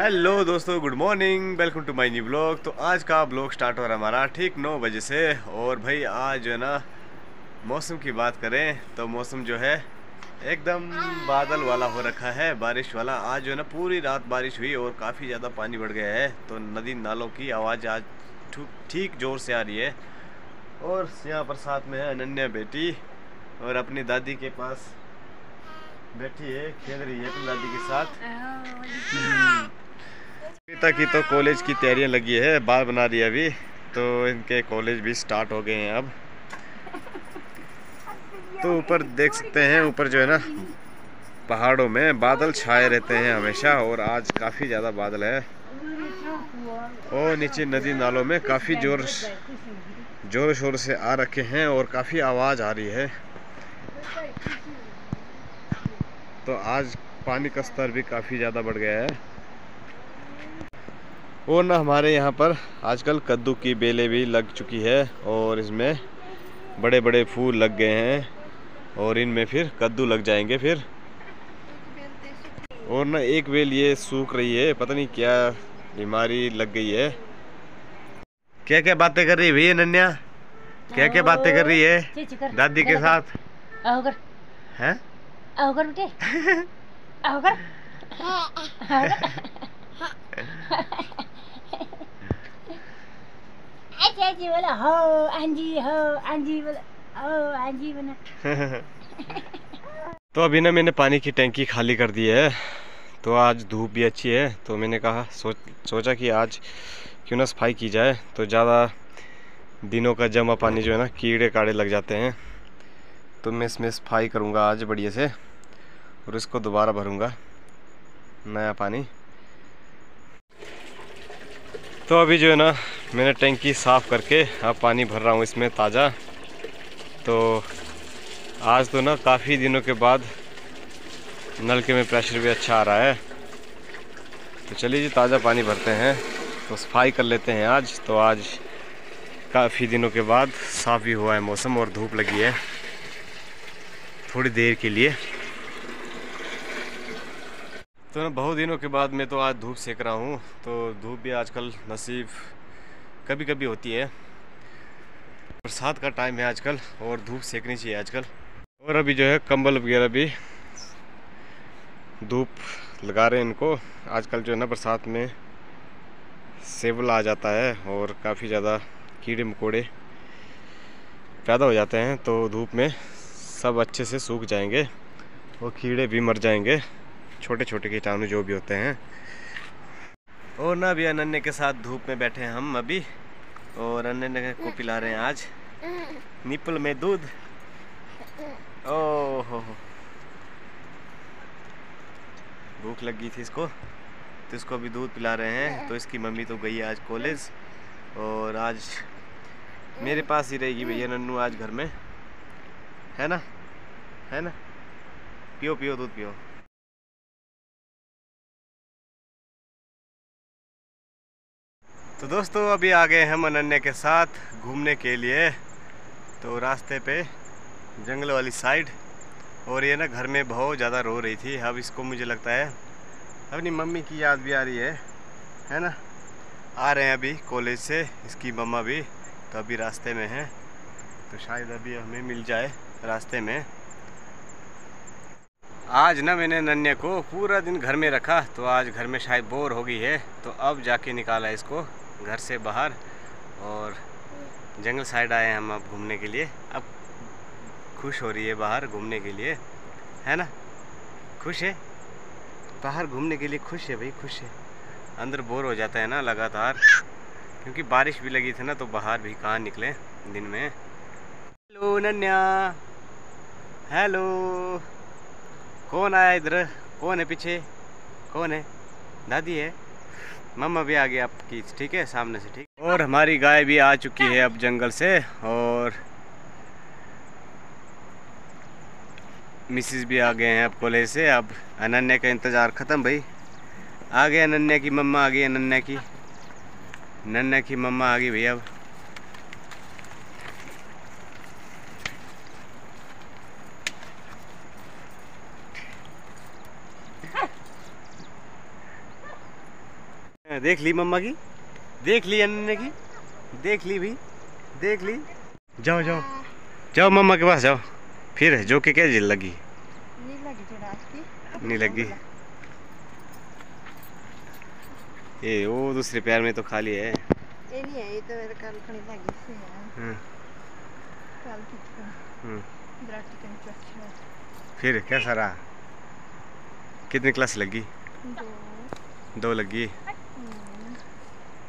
Hello दोस्तों good morning welcome to my new blog. तो आज का ब्लॉग स्टार्ट हो रहा है हमारा ठीक नौ बजे से। और भाई आज जो है ना मौसम की बात करें तो मौसम जो है एकदम बादल वाला हो रखा है बारिश वाला। आज जो है ना पूरी रात बारिश हुई और काफ़ी ज़्यादा पानी बढ़ गया है। तो नदी नालों की आवाज़ आज ठीक ज़ोर से आ रही है। और यहाँ पर साथ में है अनन्या बेटी और अपनी दादी के पास बैठी है खेल रही है अपनी दादी के साथ। पिता की तो कॉलेज की तैयारियाँ लगी है, बाल बना रही है अभी तो इनके कॉलेज भी स्टार्ट हो गए हैं अब। तो ऊपर देख सकते हैं, ऊपर जो है ना, पहाड़ों में बादल छाए रहते हैं हमेशा, और आज काफ़ी ज़्यादा बादल है। और नीचे नदी नालों में काफ़ी ज़ोर ज़ोर शोर से आ रखे हैं, और काफ़ी आवाज़ आ रही है। तो आज पानी का स्तर भी काफ़ी ज़्यादा बढ़ गया है। और ना हमारे यहाँ पर आजकल कद्दू की बेलें भी लग चुकी है और इसमें बड़े बड़े फूल लग गए हैं और इनमें फिर कद्दू लग जाएँगे फिर। और ना एक बेल ये सूख रही है पता नहीं क्या बीमारी लग गई है। क्या क्या बातें कर रही है भैया नन्या? क्या क्या बातें कर रही है दादी के साथ? हैं? बेटे। चाची बोला हो आंजी हो आंजी बोला हो आंजी बना तो अभी ना मैंने पानी की टैंकी खाली कर दी है तो आज धूप भी अच्छी है तो मैंने कहा, सोच, सोचा कि आज क्यों ना सफ़ाई की जाए तो ज़्यादा दिनों का जमा पानी जो है ना, कीड़े काड़े लग जाते हैं तो मैं इसमें सफ़ाई करूँगा आज बढ़िया से, और इसको दोबारा भरूँगा, नया पानी। तो अभी जो है ना, मैंने टैंकी साफ़ करके अब पानी भर रहा हूँ इसमें ताज़ा। तो आज तो ना काफ़ी दिनों के बाद नलके में प्रेशर भी अच्छा आ रहा है। तो चलिए जी, ताज़ा पानी भरते हैं तो सफ़ाई कर लेते हैं आज। तो आज काफ़ी दिनों के बाद साफ़ भी हुआ है मौसम और धूप लगी है, थोड़ी देर के लिए। तो ना बहुत दिनों के बाद मैं तो आज धूप सेक रहा हूँ तो धूप भी आजकल नसीब कभी कभी होती है। बरसात का टाइम है आजकल और धूप सेकनी चाहिए आजकल। और अभी जो है कंबल वगैरह भी धूप लगा रहे हैं इनको। आजकल जो है ना बरसात में सेवल आ जाता है और काफ़ी ज़्यादा कीड़े मकोड़े पैदा हो जाते हैं तो धूप में सब अच्छे से सूख जाएँगे और कीड़े भी मर जाएँगे। छोटे छोटे कीटाणु जो भी होते हैं। और ना अभी अनन्य के साथ धूप में बैठे हैं हम अभी। और अनन्य को पिला रहे हैं आज। निपल में दूध। ओह। हो भूख लगी थी इसको। तो इसको अभी दूध पिला रहे हैं। तो इसकी मम्मी तो गई आज कॉलेज। और आज मेरे पास ही रहेगी भैया नन्नू आज घर में। है ना? है ना? पियो पियो, दूध पियो। तो दोस्तों, अभी आ गए हम अनन्या के साथ घूमने के लिए। तो रास्ते पे जंगल वाली साइड, और ये ना घर में बहुत ज़्यादा रो रही थी। अब इसको मुझे लगता है, अपनी मम्मी की याद भी आ रही है। है ना? आ रहे हैं अभी कॉलेज से, इसकी मम्मा भी तो अभी रास्ते में है। तो शायद अभी हमें मिल जाए रास्ते में। आज ना मैंने नन्या को पूरा दिन घर में रखा तो आज घर में शायद बोर हो गई है। तो अब जाके निकाला इसको। घर से बाहर और जंगल साइड आए हम अब घूमने के लिए। अब खुश हो रही है बाहर घूमने के लिए। है ना? खुश है? बाहर घूमने के लिए खुश है भाई, खुश है। अंदर बोर हो जाता है ना लगातार, क्योंकि बारिश भी लगी थी ना तो बाहर भी कहाँ निकले दिन में। हेलो नन्या। हेलो। कौन आया इधर? कौन है पीछे? कौन है? दादी है? मम्मा भी आ गया आपकी, ठीक है, सामने से, ठीक और हमारी गाय भी आ चुकी है अब जंगल से, और मिसिस भी आ गए हैं अब कॉलेज से। अब अनन्या का इंतज़ार ख़त्म भाई। आ गए अनन्या की मम्मा, आ गई अनन्या की। नन्या की मम्मा आ गई भैया अब। देख ली मम्मा की देख ली अनन्या की देख ली भी देख ली। जाओ जाओ जाओ मम्मा के पास जाओ फिर जो के क्या जिल लगी। नहीं लगी ये वो दूसरे पैर में तो खाली है। ये नहीं है ये तो मेरे कल खड़ी लगी से है हम्म, कल की हम्म। फिर कैसा रहा? कितनी क्लास लगी? दो। दो लगी।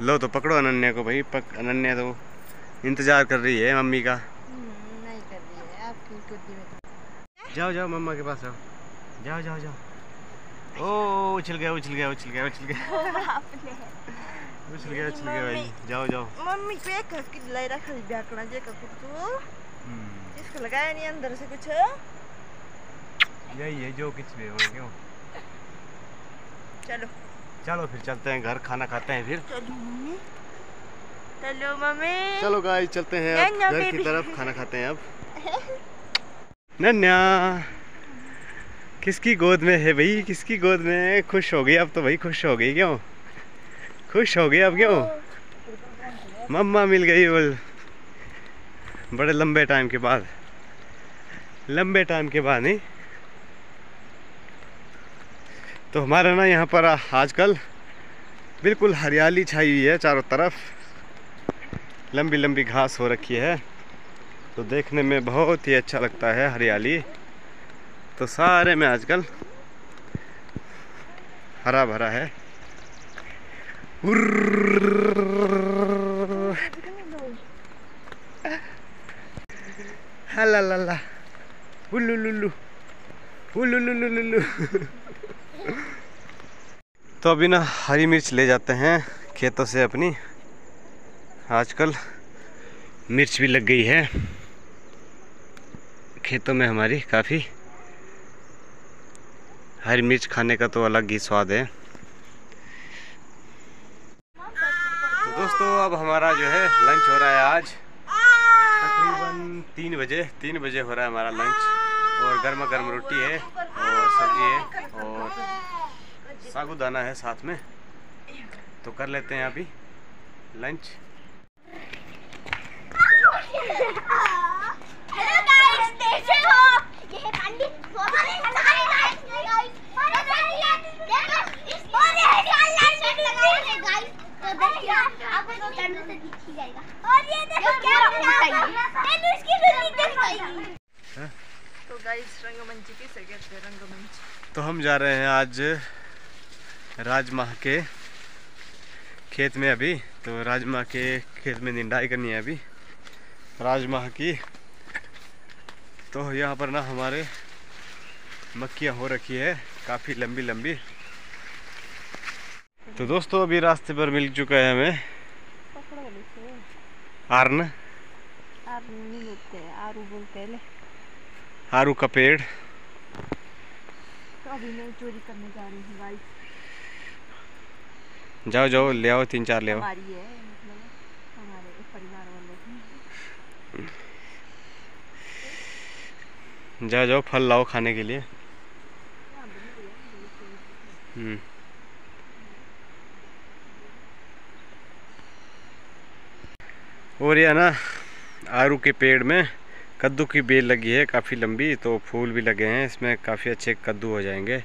लो तो पकड़ो अनन्या को भाई पक अनन्या तो इंतज़ार कर रही है मम्मी का। हम्म, नहीं कर रही है आपकी तो जाओ जाओ मम्मा के पास जाओ जाओ जाओ जाओ। ओ उछल गया उछल गया उछल गया उछल गया। उछल गया उछल गया भाई। जाओ जाओ। मम्मी को एक हक लाई रखा ब्याकड़ा जे का कुछ हम्म, इसको लगाया नहीं अंदर से कुछ। यही है जो कुछ भी हो क्यों? चलो। चलो फिर चलते हैं घर खाना खाते हैं फिर। चलो मम्मी। चलो गाइस चलते हैं अब घर की तरफ़ खाना खाते हैं अब। नन्या किसकी गोद में है भाई? किसकी गोद में खुश हो गई अब तो भाई खुश हो गई क्यों? खुश हो गई अब क्यों? मम्मा मिल गई बोल। बड़े लंबे टाइम के बाद। लंबे टाइम के बाद नहीं? तो हमारा ना यहाँ पर आजकल बिल्कुल हरियाली छाई हुई है चारों तरफ़। लंबी लंबी घास हो रखी है। तो देखने में बहुत ही अच्छा लगता है हरियाली। तो सारे में आजकल हरा भरा है। हला ला ला हुल्लू लुल्लू हुल्लू लुल्लू लुल्लू तो अभी ना हरी मिर्च ले जाते हैं खेतों से अपनी। आजकल मिर्च भी लग गई है खेतों में हमारी काफ़ी। हरी मिर्च खाने का तो अलग ही स्वाद है। तो दोस्तों, अब हमारा जो है लंच हो रहा है आज। तकरीबन तीन बजे तीन बजे हो रहा है हमारा लंच। और गर्मा गर्म रोटी है और सब्ज़ी है और सागुदाना है साथ में। तो कर लेते हैं अभी लंच। हो? है हैं तो ही तो हैं। तो हम जा रहे हैं आज राजमा के खेत में अभी। तो राजमा के खेत में निंदाई करनी है अभी। राजमा की तो यहाँ पर ना हमारे मक्खियाँ हो रखी है, काफ़ी लंबी लंबी। तो दोस्तों, अभी रास्ते पर मिल चुका है हमें। आर्न। आरू बोलते हैं आरू का पेड़। तो अभी मैं चोरी करने जा रही हूँ जाओ जाओ ले आओ तीन चार ले आओ। है मतलब जाओ जाओ फल लाओ खाने के लिए। हम्म। और यह ना आरू के पेड़ में कद्दू की बेल लगी है काफ़ी लंबी तो फूल भी लगे हैं इसमें काफ़ी अच्छे कद्दू हो जाएँगे।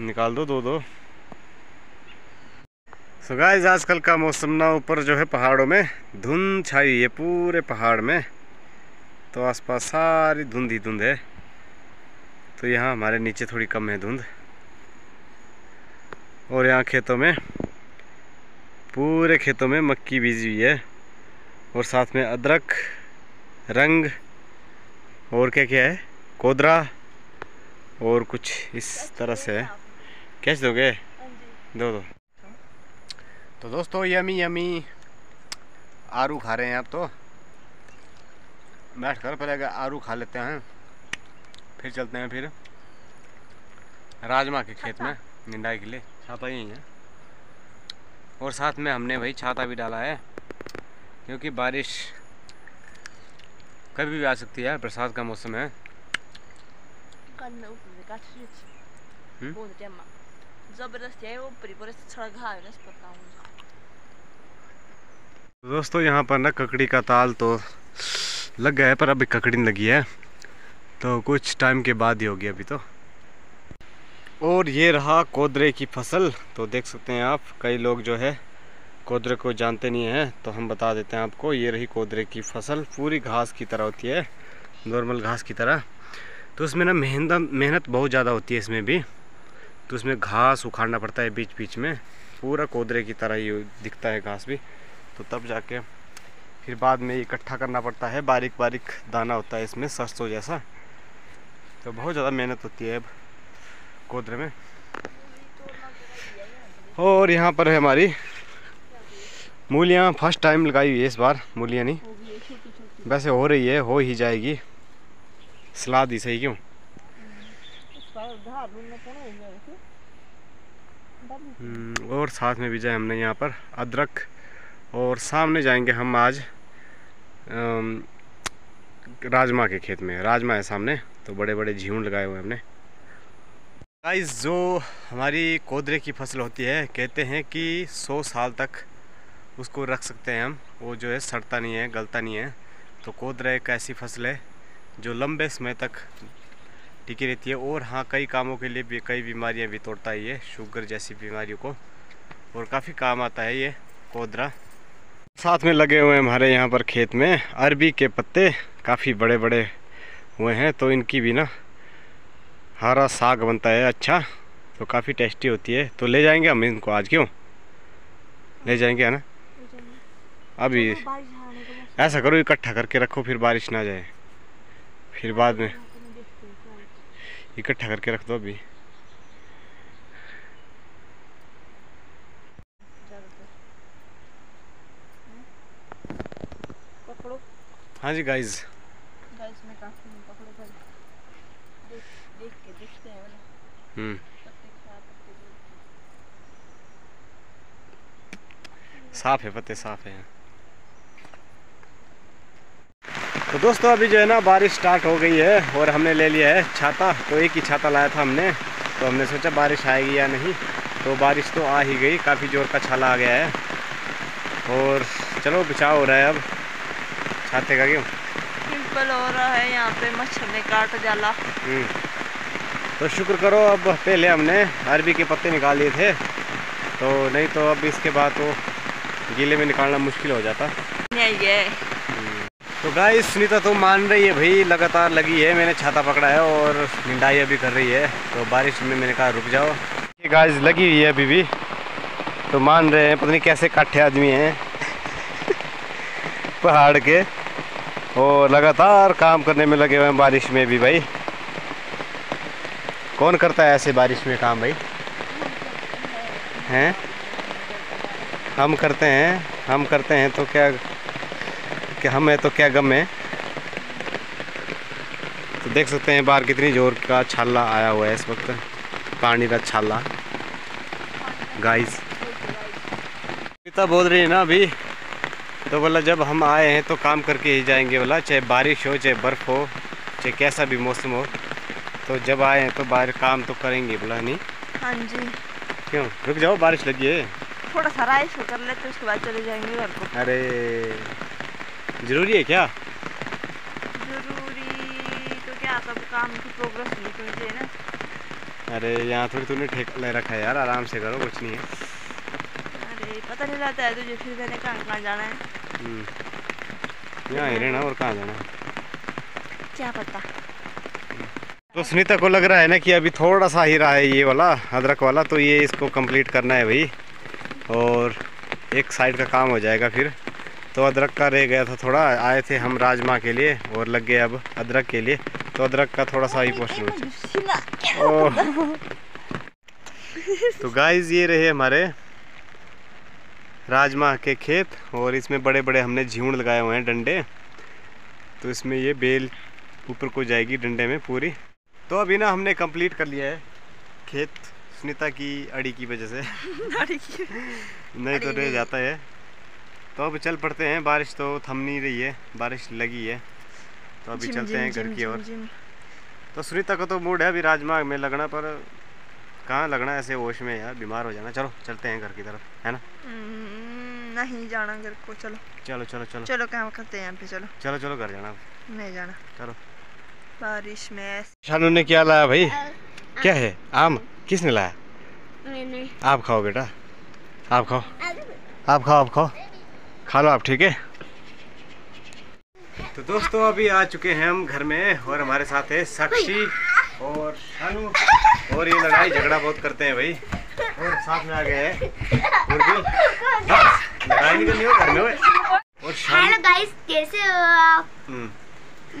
निकाल दो दो दो। सो गाइस आजकल का मौसम ना ऊपर जो है पहाड़ों में, धुंध छाई है पूरे पहाड़ में। तो आसपास सारी धुंध ही धुंध है। तो यहाँ हमारे नीचे थोड़ी कम है धुंध। और यहाँ खेतों में, पूरे खेतों में मक्की बीजी हुई है। और साथ में अदरक, रंग, और क्या क्या है? कोदरा, और कुछ इस तरह से है। कैसे दोगे? दो दो। तो दोस्तों यमी यमी आरू खा रहे हैं आप तो। बैठ कर पहले आरू खा लेते हैं। फिर चलते हैं फिर राजमा के खेत में निंदाई के लिए। छाता ही है। और साथ में हमने भाई छाता भी डाला है क्योंकि बारिश कभी भी आ सकती है बरसात का मौसम है। ज़बरदस्ती है, वो पर है पता दोस्तों, यहाँ पर ना ककड़ी का ताल तो लग गया है, पर अभी ककड़ी नहीं लगी है। तो कुछ टाइम के बाद ही होगी अभी तो। और ये रहा कोदरे की फ़सल। तो देख सकते हैं आप, कई लोग जो है कोदरे को जानते नहीं हैं तो हम बता देते हैं आपको। ये रही कोदरे की फ़सल, पूरी घास की तरह होती है नॉर्मल घास की तरह। तो उसमें ना मेहनत मेहनत बहुत ज़्यादा होती है इसमें भी। तो उसमें घास उखाड़ना पड़ता है बीच बीच में। पूरा कोदरे की तरह ही दिखता है घास भी। तो तब जाके फिर बाद में इकट्ठा करना पड़ता है। बारीक बारीक दाना होता है इसमें, सरसों जैसा। तो बहुत ज़्यादा मेहनत होती है अब कोदरे में। और यहाँ पर है हमारी मूलियाँ। फ़र्स्ट टाइम लगाई हुई है इस बार मूलियाँ नहीं। वैसे हो रही है, हो ही जाएगी। सलाद ही सही क्यों इस बार घा में कौन हो गया है डबल हम्म, और साथ में भी जाए हमने यहाँ पर अदरक। और सामने जाएँगे हम आज राजमा के खेत में। राजमा है सामने तो बड़े बड़े झीउन लगाए हुए हमने। गाइस जो हमारी कोदरे की फ़सल होती है, कहते हैं कि सौ साल तक उसको रख सकते हैं हम। वो जो है सड़ता नहीं है, गलता नहीं है। तो कोदरा एक ऐसी फ़सल है, जो लंबे समय तक टिकी रहती है। और हाँ कई कामों के लिए भी कई बीमारियाँ भी तोड़ता है ये शुगर जैसी बीमारियों को। और काफ़ी काम आता है ये कोदरा। साथ में लगे हुए हैं हमारे यहाँ पर खेत में अरबी के पत्ते काफ़ी बड़े बड़े हुए हैं तो इनकी भी ना हरा साग बनता है अच्छा तो काफ़ी टेस्टी होती है। तो ले जाएँगे हम इनको आज क्यों? ले जाएँगे है ना? अभी ऐसा करो इकट्ठा करके रखो फिर बारिश ना जाए। फिर बाद में है, तो मैं देखती हूँ क्या है। इकट्ठा करके रख दो अभी। हाँ जी गाइज़ हम्म। साफ़ है पत्ते साफ़ है। तो दोस्तों अभी जो है ना बारिश स्टार्ट हो गई है और हमने ले लिया है छाता। तो एक ही छाता लाया था हमने। तो हमने सोचा बारिश आएगी या नहीं। तो बारिश तो आ ही गई काफ़ी ज़ोर का छाला आ गया है। और चलो बचाव हो रहा है अब। छाते का क्यों? सिंपल हो रहा है यहाँ पे मच्छर ने काट जाला हम्म। तो शुक्र करो अब पहले हमने अरबी के पत्ते निकाल लिए थे। तो नहीं तो अब इसके बाद तो गीले में निकालना मुश्किल हो जाता। नहीं है तो गाइस सुनीता तो मान रही है भाई, लगातार लगी है, मैंने छाता पकड़ा है और निंदाई अभी कर रही है। तो बारिश में मैंने कहा, रुक जाओ। ये गाइस लगी हुई है अभी भी। तो मान रहे हैं, पता नहीं कैसे काठे आदमी हैं। पहाड़ के। और लगातार काम करने में लगे हुए हैं बारिश में भी भाई। कौन करता है ऐसे बारिश में काम भाई? हैं? हम करते हैं, हम करते हैं तो क्या कि हम है तो क्या गम है? तो देख सकते हैं बाहर कितनी ज़ोर का छाला आया हुआ है इस वक्त। पानी का छाला। गाइस पिता बोल रही है ना अभी? तो बोला जब हम आए हैं तो काम करके ही जाएँगे बोला चाहे बारिश हो चाहे बर्फ़ हो चाहे कैसा भी मौसम हो। तो जब आए हैं तो बाहर काम तो करेंगे बोला नहीं? हाँ जी। क्यों? रुक जाओ बारिश लगी है। थोड़ा सा राइस कर लेते उसके बाद चले जाएँगे घर को। अरे। ज़रूरी है क्या? ज़रूरी तो क्या सब काम की प्रोग्रेस नहीं तो चाहिए ना। अरे यहाँ थोड़ी तूने ठेका ले रखा है यार आराम से करो कुछ नहीं है। अरे पता नहीं रहता है तुझे फिर मैंने कहाँ कहाँ जाना है? हम्म। यहाँ ही रहना और कहाँ जाना क्या पता। तो सुनीता को लग रहा है ना कि अभी थोड़ा सा ही रहा है ये वाला अदरक वाला तो ये इसको कंप्लीट करना है भाई। और एक साइड का काम हो जाएगा फिर। तो अदरक का रह गया था थोड़ा आए थे हम राजमा के लिए और लग गए अब अदरक के लिए। तो अदरक का थोड़ा सा ही बचा। तो गाइस ये रहे हमारे राजमा के खेत और इसमें बड़े बड़े हमने झीउण लगाए हुए हैं डंडे। तो इसमें ये बेल ऊपर को जाएगी डंडे में पूरी। तो अभी ना हमने कंप्लीट कर लिया है खेत सुनीता की अड़ी की वजह से। नहीं तो रह जाता है। तो अब चल पड़ते हैं बारिश तो थम नहीं रही है बारिश लगी है। तो अभी चलते हैं घर की ओर। तो सुनीता का तो मूड है अभी राजमा में लगना पर कहाँ लगना ऐसे होश में यार बीमार हो जाना। चलो चलते हैं घर की तरफ़ है ना? हम्म, नहीं जाना घर को चलो। चलो चलो चलो। चलो क्या करते हैं पे चलो। चलो चलो घर जाना। नहीं जाना। चलो। बारिश में शानू ने क्या लाया भाई? क्या है? आम। किसने लाया? आप खाओ बेटा। आप खाओ। आप खाओ आप खाओ। खा लो आप ठीक है? तो दोस्तों अभी आ चुके हैं हम घर में और हमारे साथ है साक्षी और शानू। और ये लड़ाई झगड़ा बहुत करते हैं भाई। और साथ में आ गए हैं लड़ाई नहीं करनी हो घर में और हेलो गाइस कैसे हो आप? हम्म,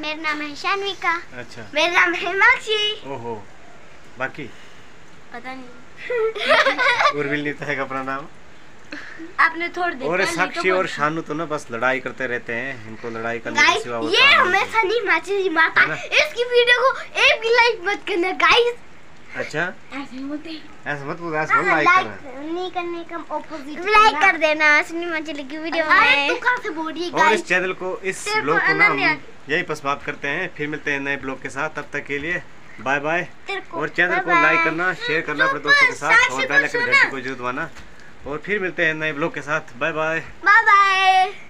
मेरा नाम है शानविका। अच्छा। मेरा नाम है माक्षी। ओहो। बाकी? पता नहीं। उर्बिल नहीं था अपना नाम। आपने थोड़ी और साक्षी तो और शानू तो ना बस लड़ाई करते रहते हैं इनको लड़ाई करने के सिवा ये हमेशा नहीं माची माता इसकी वीडियो को एक भी लाइक मत करना गाइस अच्छा? ऐसे होते ऐसा मत बोल ऐसा बोल लाइक करना। नहीं करने का ऑपोजिट लाइक कर देना असली मछली की वीडियो में। तू कहाँ से बोल रही है और इस चैनल को इस ब्लॉग को ना हम यही पर समाप्त करते हैं। फिर मिलते हैं नए ब्लॉग के साथ तब तक के लिए बाय बाय और चैनल को लाइक करना शेयर करना अपने दोस्तों के साथ और बेल आइकन घंटी को ज़रूर दबाना और फिर मिलते हैं नए ब्लॉग के साथ। Bye bye bye bye